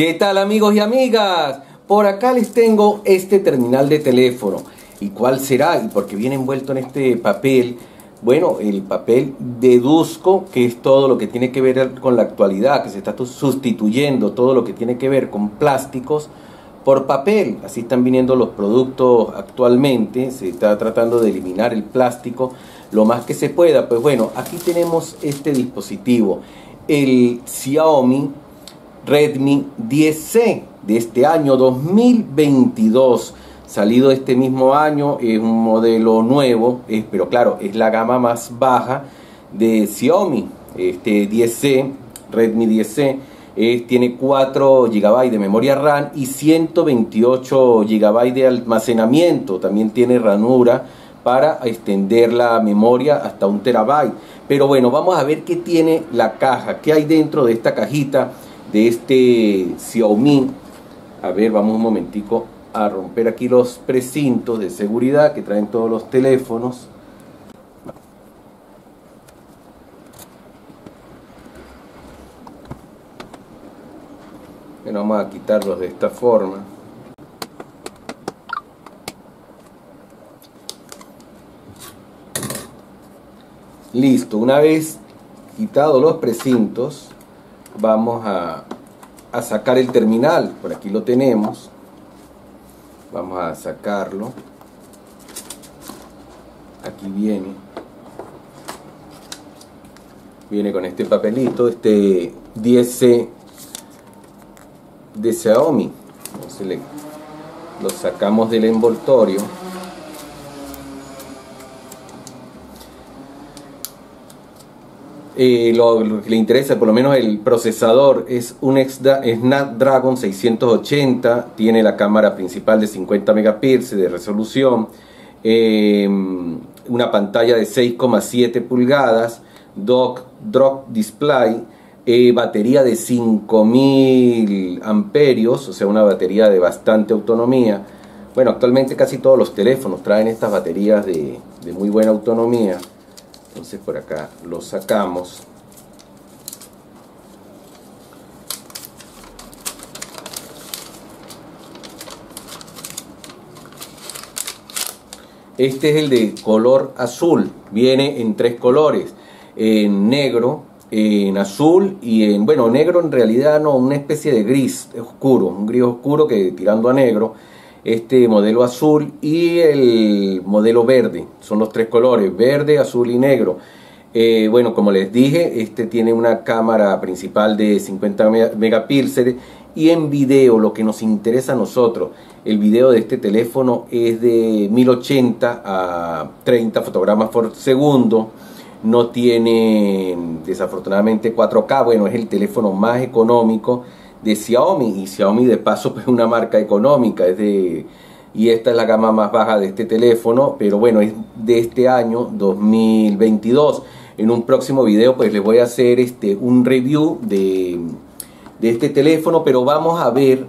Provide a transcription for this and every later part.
¿Qué tal amigos y amigas? Por acá les tengo este terminal de teléfono. ¿Y cuál será? Y porque viene envuelto en este papel. Bueno, el papel deduzco que es todo lo que tiene que ver con la actualidad, que se está sustituyendo todo lo que tiene que ver con plásticos por papel. Así están viniendo los productos actualmente. Se está tratando de eliminar el plástico lo más que se pueda. Pues bueno, aquí tenemos este dispositivo, el Xiaomi Redmi 10C de este año 2022 salido este mismo año, es un modelo nuevo, pero claro, es la gama más baja de Xiaomi, este 10C, Redmi 10C, tiene 4 GB de memoria RAM y 128 GB de almacenamiento, también tiene ranura para extender la memoria hasta un terabyte. Pero bueno, vamos a ver qué tiene la caja, qué hay dentro de esta cajita de este Xiaomi. A ver, vamos un momentico a romper aquí los precintos de seguridad que traen todos los teléfonos. Bueno, vamos a quitarlos de esta forma. Listo, una vez quitados los precintos, vamos a, a sacar el terminal. Por aquí lo tenemos. Vamos a sacarlo. Aquí viene. Viene con este papelito este 10C de Xiaomi. Lo sacamos del envoltorio Eh, lo, que le interesa, por lo menos el procesador, es un Snapdragon 680, tiene la cámara principal de 50 megapíxeles de resolución, em, una pantalla de 6,7 pulgadas, dock drop display, eh, batería de 5000 amperios, o sea, una batería de bastante autonomía. Bueno, actualmente casi todos los teléfonos traen estas baterías de muy buena autonomía entonces por acá lo sacamos. Este es el de color azul, viene en tres colores, en negro, en azul y en, bueno, negro en realidad no, una especie de gris oscuro, un gris oscuro que tirando a negro este modelo azul y el modelo verde. Son los tres colores, verde, azul y negro. Eh, bueno, como les dije, este tiene una cámara principal de 50 megapíxeles y en video, lo que nos interesa a nosotros, el video de este teléfono es de 1080 a 30 fotogramas por segundo. No tiene desafortunadamente 4K, bueno, es el teléfono más económico de Xiaomi y Xiaomi de paso pues una marca económica es de y esta es la gama más baja de este teléfono pero bueno es de este año 2022 en un próximo video pues les voy a hacer este un review de, de este teléfono pero vamos a ver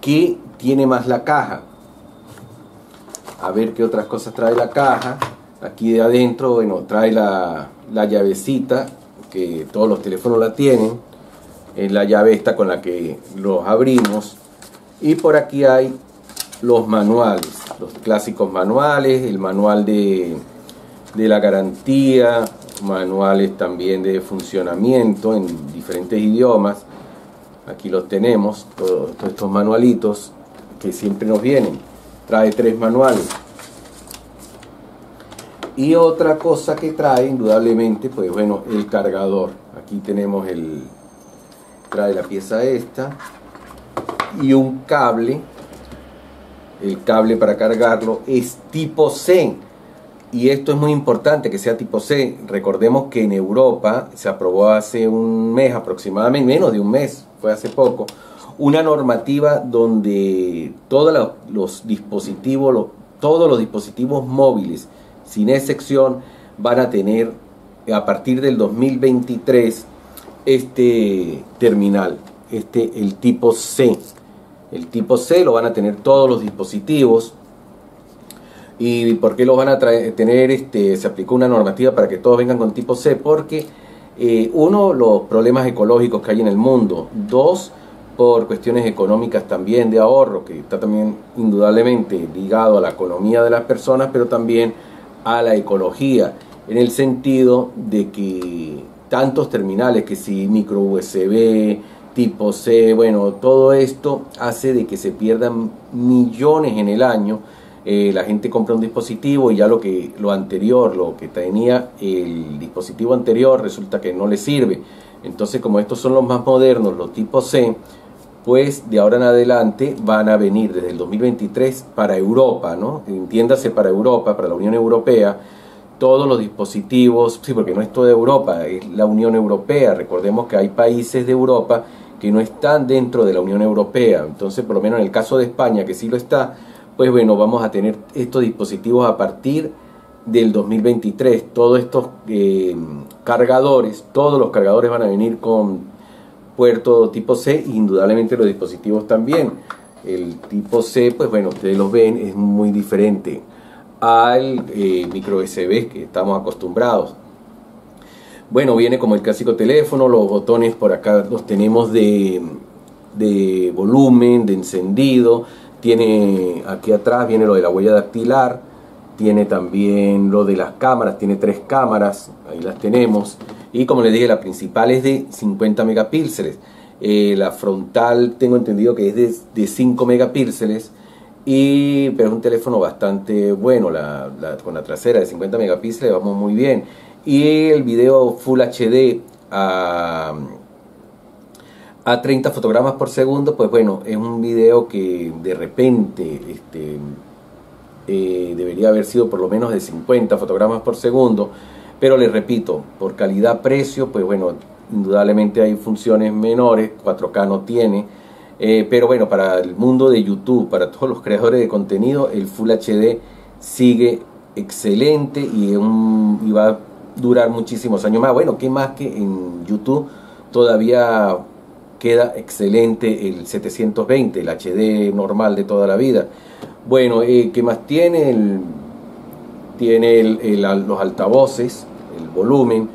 qué tiene más la caja. A ver qué otras cosas trae la caja. Aquí de adentro bueno trae la, la llavecita que todos los teléfonos la tienen es la llave esta con la que los abrimos. Y por aquí hay los manuales los clásicos manuales el manual de, de la garantía manuales también de funcionamiento en diferentes idiomas. Aquí los tenemos todos estos manualitos que siempre nos vienen. Trae tres manuales. Y otra cosa que trae indudablemente pues bueno el cargador. Aquí tenemos el trae la pieza esta y un cable. El cable para cargarlo es tipo C. Y esto es muy importante que sea tipo C. Recordemos que en Europa se aprobó hace un mes aproximadamente menos de un mes fue hace poco una normativa donde todos los dispositivos todos los dispositivos móviles sin excepción van a tener a partir del 2023 este terminal, este el tipo C. El tipo C lo van a tener todos los dispositivos. ¿Y por qué lo van a tener? Este, se aplicó una normativa para que todos vengan con tipo C, porque eh, uno, los problemas ecológicos que hay en el mundo. Dos, por cuestiones económicas también de ahorro, que está también indudablemente ligado a la economía de las personas, pero también a la ecología, en el sentido de que tantos terminales, que si micro USB, tipo C, bueno, todo esto hace de que se pierdan millones en el año. Eh, la gente compra un dispositivo y ya lo que lo anterior, lo que tenía el dispositivo anterior, resulta que no le sirve. Entonces, como estos son los más modernos, los tipo C, pues de ahora en adelante van a venir desde el 2023 para Europa, ¿no? Entiéndase para Europa, para la Unión Europea, todos los dispositivos, sí, porque no es toda Europa, es la Unión Europea. Recordemos que hay países de Europa que no están dentro de la Unión Europea. Entonces, por lo menos en el caso de España, que sí lo está, pues bueno, vamos a tener estos dispositivos a partir del 2023. Todos estos eh, cargadores, todos los cargadores van a venir con puerto tipo C, indudablemente los dispositivos también. El tipo C, pues bueno, ustedes los ven, es muy diferente al eh, micro USB que estamos acostumbrados. Bueno, viene como el clásico teléfono, los botones por acá los tenemos de, de volumen, de encendido, tiene aquí atrás viene lo de la huella dactilar, tiene también lo de las cámaras, tiene tres cámaras, ahí las tenemos, y como les dije, la principal es de 50 megapíxeles, eh, la frontal tengo entendido que es de, de 5 megapíxeles, y, pero es un teléfono bastante bueno, la, con la trasera de 50 megapíxeles vamos muy bien. Y el video Full HD a, a 30 fotogramas por segundo, pues bueno, es un video que de repente este, eh, debería haber sido por lo menos de 50 fotogramas por segundo, pero les repito, por calidad-precio, pues bueno, indudablemente hay funciones menores, 4K no tiene, eh, pero bueno, para el mundo de YouTube, para todos los creadores de contenido, el Full HD sigue excelente y, va a durar muchísimos años más. Bueno, ¿qué más que en YouTube todavía queda excelente el 720, el HD normal de toda la vida? Bueno, eh, ¿qué más tiene? tiene los altavoces, el volumen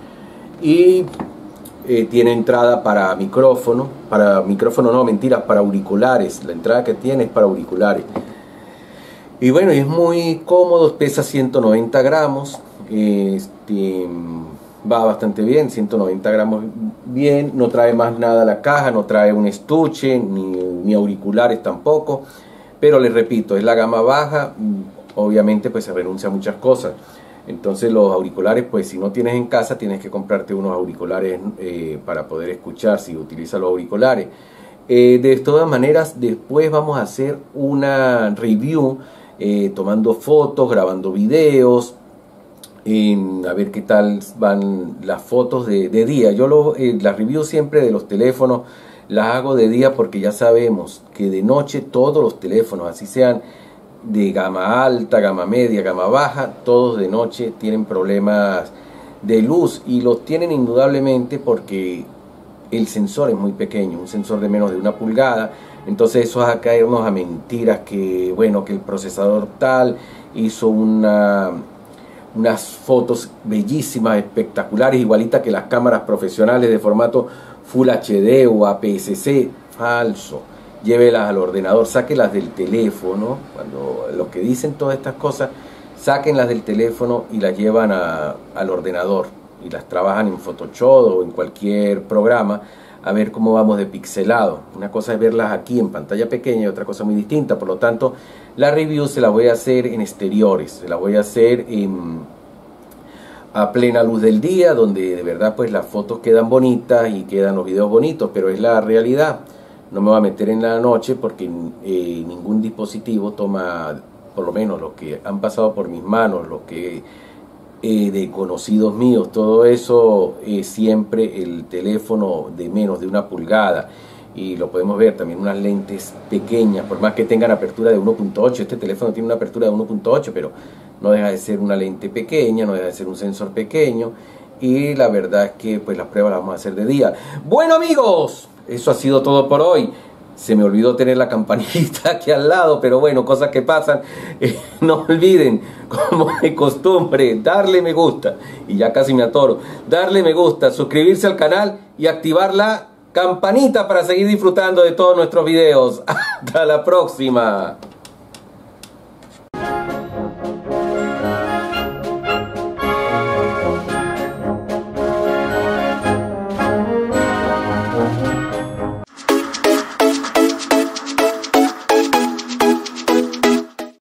y eh, tiene entrada para micrófono, para micrófono no, mentiras, para auriculares. La entrada que tiene es para auriculares. Y bueno, es muy cómodo, pesa 190 gramos, este, va bastante bien, 190 gramos bien, no trae más nada la caja, no trae un estuche, ni, ni auriculares tampoco, pero les repito, es la gama baja, obviamente pues se renuncia a muchas cosas. Entonces los auriculares, pues si no tienes en casa, tienes que comprarte unos auriculares eh, para poder escuchar si utilizas los auriculares. Eh, de todas maneras, después vamos a hacer una review eh, tomando fotos, grabando videos, a ver qué tal van las fotos de, día. Yo lo, las review siempre de los teléfonos las hago de día porque ya sabemos que de noche todos los teléfonos, así sean de gama alta, gama media, gama baja, todos de noche tienen problemas de luz y los tienen indudablemente porque el sensor es muy pequeño, un sensor de menos de una pulgada, entonces eso va a caernos a mentiras que, bueno, que el procesador tal hizo una, unas fotos bellísimas, espectaculares, igualitas que las cámaras profesionales de formato Full HD o APS-C, falso llévelas al ordenador, sáquelas del teléfono, cuando los que dicen todas estas cosas, sáquenlas del teléfono y las llevan al ordenador y las trabajan en Photoshop o en cualquier programa a ver cómo vamos de pixelado. Una cosa es verlas aquí en pantalla pequeña y otra cosa muy distinta, por lo tanto la review se la voy a hacer en exteriores, se la voy a hacer a plena luz del día, donde de verdad pues las fotos quedan bonitas y quedan los videos bonitos, pero es la realidad no me voy a meter en la noche porque eh, ningún dispositivo toma, por lo menos los que han pasado por mis manos, los que eh, de conocidos míos, todo eso es siempre el teléfono de menos de una pulgada y lo podemos ver también unas lentes pequeñas, por más que tengan apertura de 1.8, este teléfono tiene una apertura de 1.8, pero no deja de ser una lente pequeña, no deja de ser un sensor pequeño y la verdad es que pues las pruebas las vamos a hacer de día. Bueno amigos, eso ha sido todo por hoy. Se me olvidó tener la campanita aquí al lado, pero bueno, cosas que pasan. Eh, no olviden, como de costumbre, darle me gusta. Y ya casi me atoro. Darle me gusta, suscribirse al canal y activar la campanita para seguir disfrutando de todos nuestros videos. Hasta la próxima.